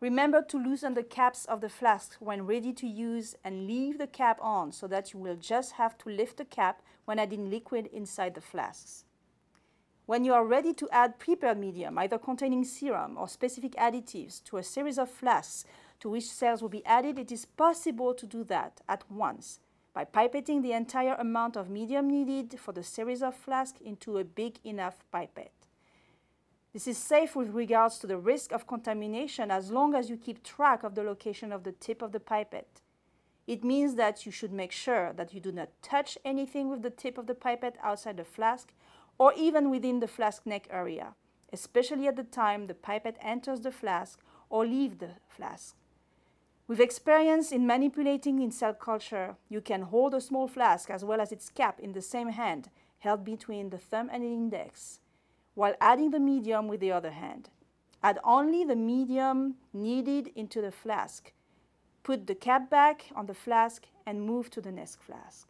Remember to loosen the caps of the flasks when ready to use and leave the cap on so that you will just have to lift the cap when adding liquid inside the flasks. When you are ready to add prepared medium, either containing serum or specific additives to a series of flasks to which cells will be added, it is possible to do that at once by pipetting the entire amount of medium needed for the series of flasks into a big enough pipette. This is safe with regards to the risk of contamination as long as you keep track of the location of the tip of the pipette. It means that you should make sure that you do not touch anything with the tip of the pipette outside the flask or even within the flask neck area, especially at the time the pipette enters the flask or leaves the flask. With experience in manipulating in cell culture, you can hold a small flask as well as its cap in the same hand, held between the thumb and index while adding the medium with the other hand. Add only the medium needed into the flask. Put the cap back on the flask and move to the next flask.